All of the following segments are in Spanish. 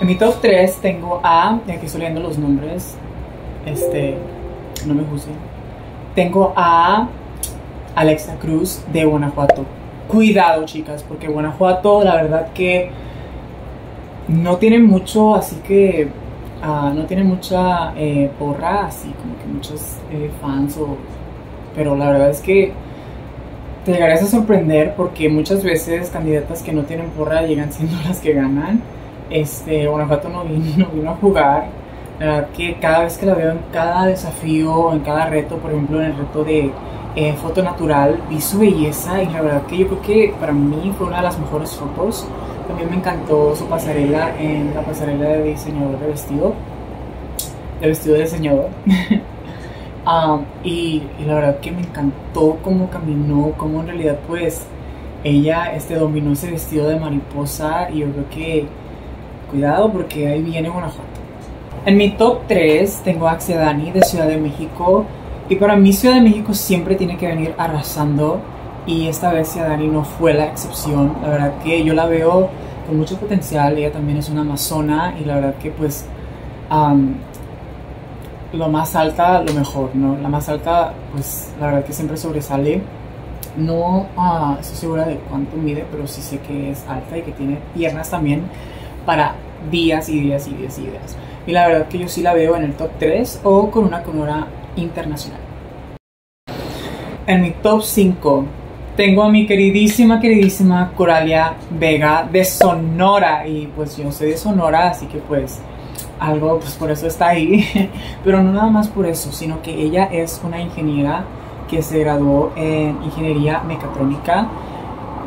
En mi top 3 tengo a, y aquí estoy leyendo los nombres, este, no me juzguen. Tengo a Alexa Cruz de Guanajuato. Cuidado, chicas, porque Guanajuato, la verdad que no tiene mucho, así que ah, no tiene mucha eh, porra, así como que muchos eh, fans, o, pero la verdad es que te llegarías a sorprender porque muchas veces candidatas que no tienen porra llegan siendo las que ganan. Este, Guanajuato no vino, no vino a jugar. La verdad que cada vez que la veo en cada desafío, en cada reto, por ejemplo en el reto de eh, foto natural, vi su belleza y la verdad que yo creo que para mí fue una de las mejores fotos. También me encantó su pasarela en la pasarela de diseñador de vestido, de vestido de diseñador. Um, y, y, la verdad que me encantó cómo caminó, cómo en realidad pues ella este, dominó ese vestido de mariposa y yo creo que cuidado porque ahí viene Guanajuato. En mi top 3 tengo a Dani de Ciudad de México y para mí Ciudad de México siempre tiene que venir arrasando y esta vez Dani no fue la excepción. La verdad que yo la veo con mucho potencial, ella también es una amazona y la verdad que pues um, lo más alta, lo mejor, ¿no? La más alta, pues la verdad que siempre sobresale. No uh, estoy segura de cuánto mide, pero sí sé que es alta y que tiene piernas también para días y días y días y días. Y la verdad que yo sí la veo en el top 3 o con una conora internacional. En mi top 5 tengo a mi queridísima, queridísima Coralia Vega de Sonora. Y pues yo soy de Sonora, así que pues algo, pues por eso está ahí. Pero no nada más por eso, sino que ella es una ingeniera que se graduó en ingeniería mecatrónica.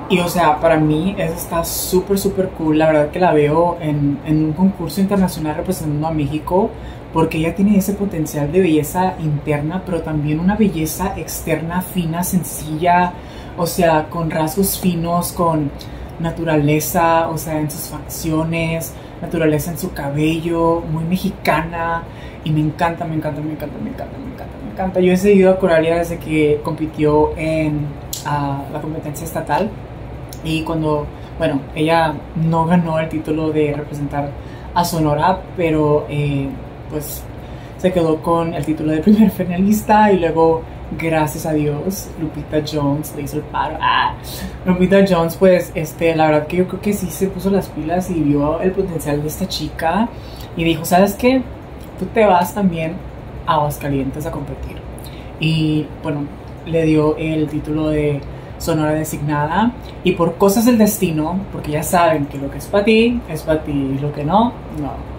Y o sea, para mí eso está súper, súper cool. La verdad que la veo en, en, un concurso internacional representando a México porque ella tiene ese potencial de belleza interna, pero también una belleza externa, fina, sencilla, o sea, con rasgos finos, con naturaleza, o sea, en sus facciones, naturaleza en su cabello, muy mexicana y me encanta, me encanta, me encanta, me encanta, me encanta, me encanta. Yo he seguido a Coralia desde que compitió en la competencia estatal y cuando, bueno, ella no ganó el título de representar a Sonora, pero eh, pues se quedó con el título de primer finalista y luego gracias a Dios, Lupita Jones le hizo el paro. Ah, Lupita Jones, pues, este, la verdad que yo creo que sí se puso las pilas y vio el potencial de esta chica y dijo, ¿sabes qué? Tú te vas también a Aguascalientes a competir. Y bueno, le dio el título de Sonora designada y por cosas del destino, porque ya saben que lo que es para ti es para ti y lo que no, no.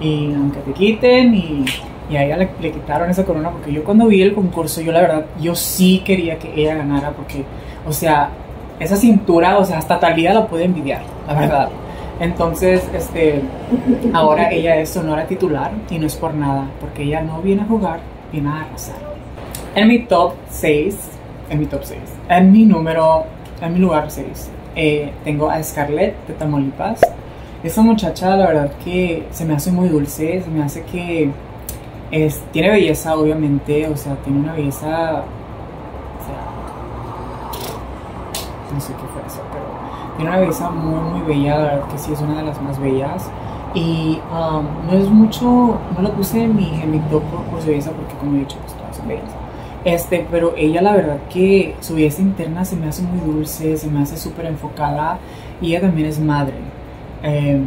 Y aunque te quiten y y a ella le, quitaron esa corona porque yo cuando vi el concurso, yo la verdad, yo sí quería que ella ganara porque, o sea, esa cintura, o sea, hasta Talía la puede envidiar, la verdad. Entonces, este, ahora ella es sonora titular y no es por nada, porque ella no viene a jugar, viene a arrasar. En mi top 6, en mi top 6, en mi número, en mi lugar 6, eh, tengo a Scarlett de Tamaulipas. Esta muchacha, la verdad que se me hace muy dulce, se me hace que es, tiene belleza, obviamente, o sea, tiene una belleza. O sea, no sé qué fue eso, pero tiene una belleza muy, muy bella, la verdad que sí es una de las más bellas. Y um, no es mucho, no lo puse en mi, en mi top por, su belleza, porque como he dicho, pues todas son bellas. Este, pero ella la verdad que su belleza interna se me hace muy dulce, se me hace súper enfocada y ella también es madre. Eh,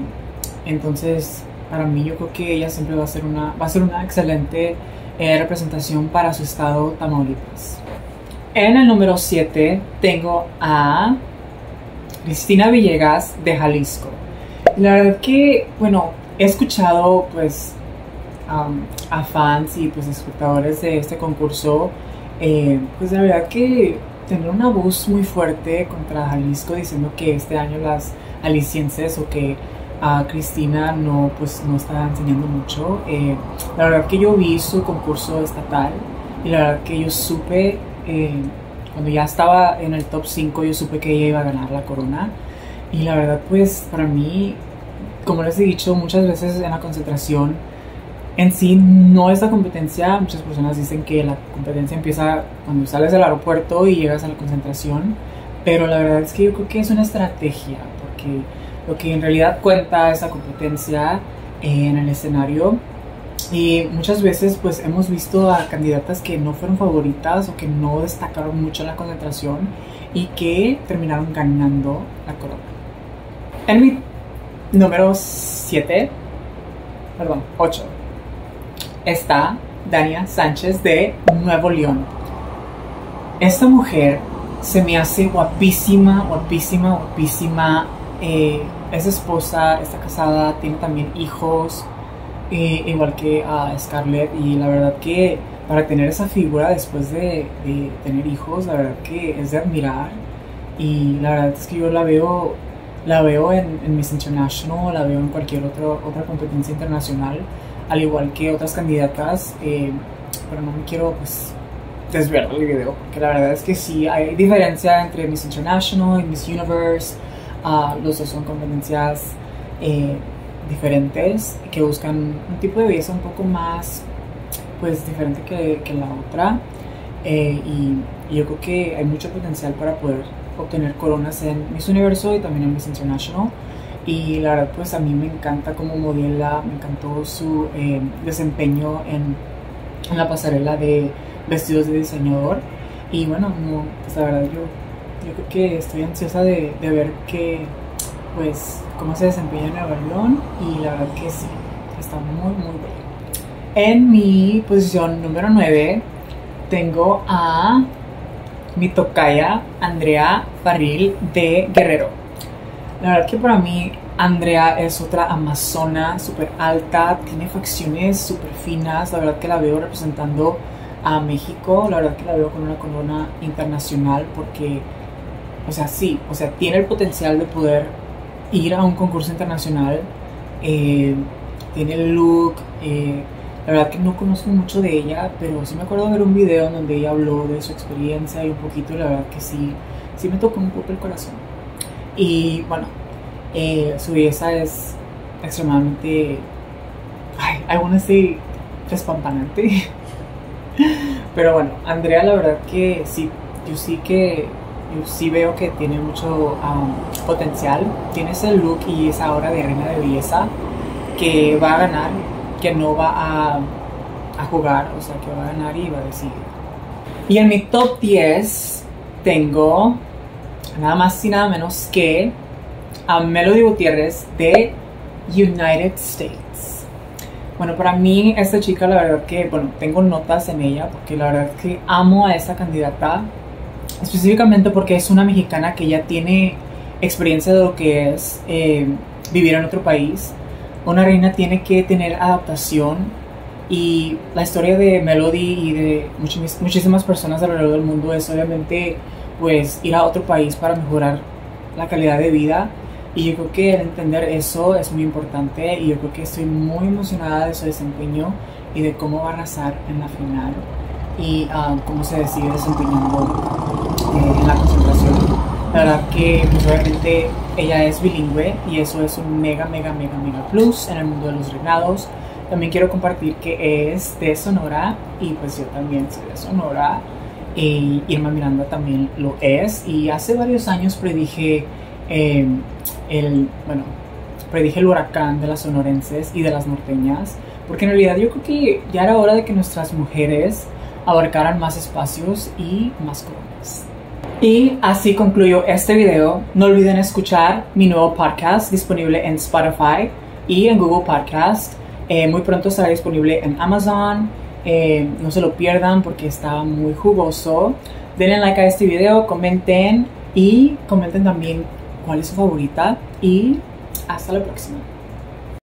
entonces, para mí yo creo que ella siempre va a ser una, va a ser una excelente eh, representación para su estado Tamaulipas. En el número 7 tengo a Cristina Villegas de Jalisco. La verdad que, bueno, he escuchado pues a fans y pues espectadores de este concurso, eh, pues la verdad que tener una voz muy fuerte contra Jalisco diciendo que este año las alicienses o que a Cristina no, pues, no está enseñando mucho. Eh, la verdad que yo vi su concurso estatal y la verdad que yo supe, eh, cuando ya estaba en el top 5, yo supe que ella iba a ganar la corona. Y la verdad, pues para mí, como les he dicho muchas veces en la concentración, en sí no es la competencia. Muchas personas dicen que la competencia empieza cuando sales del aeropuerto y llegas a la concentración. Pero la verdad es que yo creo que es una estrategia, porque lo que en realidad cuenta esa competencia en el escenario. Y muchas veces pues hemos visto a candidatas que no fueron favoritas o que no destacaron mucho en la concentración y que terminaron ganando la corona. En mi número 7, perdón, 8, está Dania Sánchez de Nuevo León. Esta mujer se me hace guapísima, guapísima, guapísima. Eh, es esposa, está casada, tiene también hijos, eh, igual que a Scarlett. Y la verdad que para tener esa figura después de, tener hijos, la verdad que es de admirar. Y la verdad es que yo la veo, la veo en, Miss International, la veo en cualquier otro, otra competencia internacional, al igual que otras candidatas. Eh, pero no me quiero pues desviar el video, porque la verdad es que sí hay diferencia entre Miss International y Miss Universe. Uh, los dos son competencias eh, diferentes que buscan un tipo de belleza un poco más pues diferente que, que la otra eh, y, yo creo que hay mucho potencial para poder obtener coronas en Miss Universo y también en Miss International. Y la verdad pues a mí me encanta como modela, me encantó su eh, desempeño en, en, la pasarela de vestidos de diseñador. Y bueno, pues la verdad yo, yo creo que estoy ansiosa de, de ver que pues cómo se desempeña en Nueva León y la verdad que sí, está muy muy bien. En mi posición número 9 tengo a mi tocaya Andrea Farril de Guerrero. La verdad que para mí Andrea es otra amazona súper alta, tiene facciones súper finas, la verdad que la veo representando a México, la verdad que la veo con una corona internacional porque, o sea, sí, o sea, tiene el potencial de poder ir a un concurso internacional, eh, tiene el look, eh, la verdad que no conozco mucho de ella, pero sí me acuerdo de ver un video en donde ella habló de su experiencia y un poquito, la verdad que sí, sí me tocó un poco el corazón. Y bueno, eh, su belleza es extremadamente, ay, I decir despampanante. pero bueno, Andrea la verdad que sí, yo sí que yo sí veo que tiene mucho um, potencial, tiene ese look y esa hora de reina de belleza que va a ganar que no va a, a jugar, o sea, que va a ganar y va a decidir. Y en mi top 10 tengo nada más y nada menos que a Melody Gutiérrez de United States. Bueno, para mí esta chica la verdad que, bueno, tengo notas en ella porque la verdad que amo a esta candidata específicamente porque es una mexicana que ya tiene experiencia de lo que es eh, vivir en otro país una reina tiene que tener adaptación y la historia de Melody y de muchísimas personas alrededor del mundo es obviamente pues ir a otro país para mejorar la calidad de vida y yo creo que entender eso es muy importante y yo creo que estoy muy emocionada de su desempeño y de cómo va a arrasar en la final y ah, cómo se sigue desempeñando eh, en la concentración. La verdad que pues obviamente ella es bilingüe y eso es un mega, mega, mega, mega plus en el mundo de los reinados. También quiero compartir que es de Sonora y pues yo también soy de Sonora y Irma Miranda también lo es y hace varios años predije eh, el, bueno, predije el huracán de las sonorenses y de las norteñas porque en realidad yo creo que ya era hora de que nuestras mujeres abarcaran más espacios y más coronas. Y así concluyo este video. No olviden escuchar mi nuevo podcast disponible en Spotify y en Google Podcast. Eh, muy pronto estará disponible en Amazon. Eh, no se lo pierdan porque está muy jugoso. Denle like a este video, comenten y comenten también cuál es su favorita. Y hasta la próxima.